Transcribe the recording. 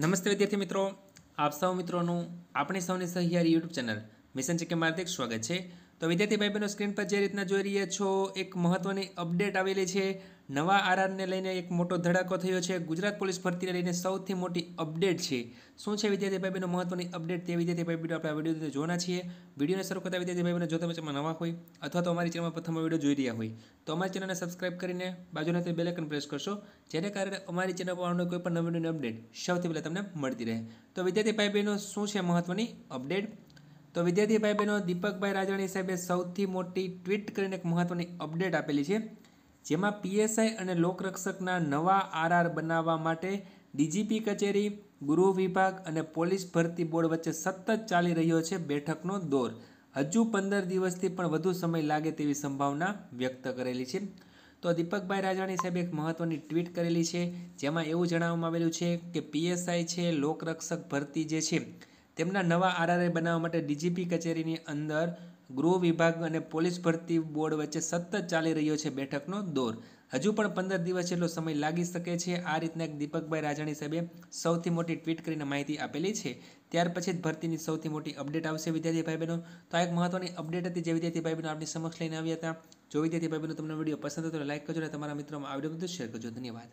નમસ્તે વિદ્યાર્થી મિત્રો. આપ સૌ મિત્રોનું, આપણી સૌની સહિયારી યુટ્યુબ ચેનલ મિશન ચેકે હાર્દિક સ્વાગત છે. તો વિદ્યાર્થી ભાઈ બહેનો સ્ક્રીન પર જે રીતના જોઈ રહ્યા છો, એક મહત્વની અપડેટ આવેલી છે. નવા આરઆરને લઈને એક મોટો ધડાકો થયો છે. ગુજરાત પોલીસ ભરતીને લઈને સૌથી મોટી અપડેટ છે. શું છે વિદ્યાર્થી ભાઈ બહેનો મહત્વની અપડેટ તે વિદ્યાર્થી ભાઈ બહેનો આપણે આ વીડિયો જોવાના છીએ. વિડીયોને શરૂ કરતા વિદ્યાર્થી ભાઈ બહેનો જો તમે ચેનલમાં નવા હોય અથવા તો અમારી ચેનલમાં પ્રથમ વીડિયો જોઈ રહ્યા હોય, તો અમારી ચેનલને સબસ્ક્રાઇબ કરીને બાજુના તે બેલેકન પ્રેસ કરશો, જેને કારણે અમારી ચેનલ પર કોઈ પણ નવી નવી અપડેટ સૌથી પહેલાં તમને મળતી રહે. તો વિદ્યાર્થી ભાઈ બહેનો શું છે મહત્વની અપડેટ? તો વિદ્યાર્થી ભાઈ બહેનો દીપકભાઈ રાજાણી સાહેબે સૌથી મોટી ટ્વીટ કરીને એક મહત્વની અપડેટ આપેલી છે, જેમાં પીએસઆઈ અને લોકરક્ષકના નવા આરઆર બનાવવા માટે ડીજીપી કચેરી ગૃહ વિભાગ અને પોલીસ ભરતી બોર્ડ વચ્ચે સતત ચાલી રહ્યો છે બેઠકનો દોર. હજુ પંદર દિવસથી પણ વધુ સમય લાગે તેવી સંભાવના વ્યક્ત કરેલી છે. તો દીપકભાઈ રાજાણી સાહેબે એક મહત્વની ટ્વીટ કરેલી છે, જેમાં એવું જણાવવામાં આવેલું છે કે પીએસઆઈ છે, લોકરક્ષક ભરતી જે છે તેમના નવા આરઆરઆઈ બનાવવા માટે ડીજીપી કચેરીની અંદર ગૃહ વિભાગ અને પોલીસ ભરતી બોર્ડ વચ્ચે સતત ચાલી રહ્યો છે બેઠકનો દોર. હજુ પણ પંદર દિવસ જેટલો સમય લાગી શકે છે, આ રીતના એક દીપકભાઈ રાજાણી સાહેબે સૌથી મોટી ટ્વીટ કરીને માહિતી આપેલી છે. ત્યાર પછી જ ભરતીની સૌથી મોટી અપડેટ આવશે, વિદ્યાર્થી ભાઈ બહેનો તો આ એક મહત્વની અપડેટ હતી જે વિદ્યાર્થી ભાઈ બહેનો આપણી સમક્ષ લઈને આવ્યા હતા. જો વિદ્યાર્થી ભાઈ બહેનો તમને વીડિયો પસંદ હતો તો લાઈક કરજો અને તમારા મિત્રોમાં આ બધું શેર કરજો. ધન્યવાદ.